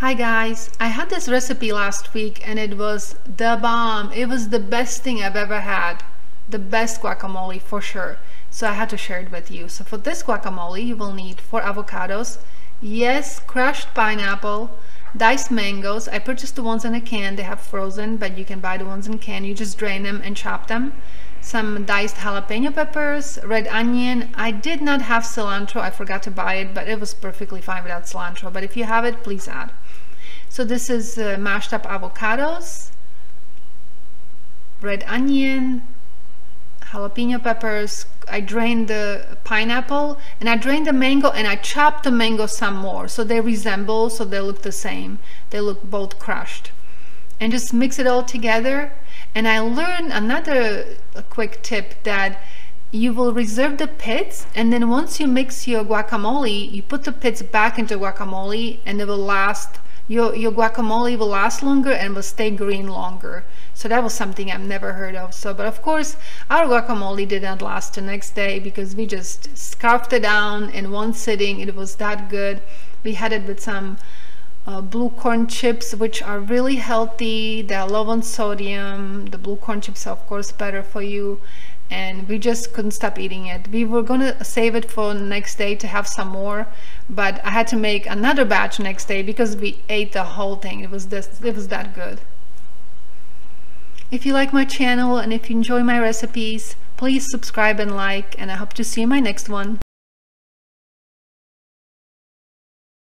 Hi guys, I had this recipe last week and it was the bomb. It was the best thing I've ever had. The best guacamole for sure. So I had to share it with you. So for this guacamole, you will need four avocados, yes, crushed pineapple, diced mangoes. I purchased the ones in a can. They have frozen, but you can buy the ones in can. You just drain them and chop them. Some diced jalapeno peppers, red onion. I did not have cilantro. I forgot to buy it, but it was perfectly fine without cilantro. But if you have it, please add. So this is uh, mashed up avocados, red onion, jalapeno peppers. I drained the pineapple and I drained the mango and I chopped the mango some more so they resemble, so they look the same. They look both crushed. And just mix it all together. And I learned another quick tip that you will reserve the pits and then once you mix your guacamole, you put the pits back into guacamole and it will last your, your guacamole will last longer and will stay green longer. So that was something I've never heard of. So, but of course, our guacamole did not last the next day because we just scarfed it down in one sitting. It was that good. We had it with some uh, blue corn chips, which are really healthy. They're low on sodium. The blue corn chips are, of course, better for you and we just couldn't stop eating it. We were gonna save it for next day to have some more, but I had to make another batch next day because we ate the whole thing. It was this, it was that good. If you like my channel and if you enjoy my recipes, please subscribe and like, and I hope to see you in my next one.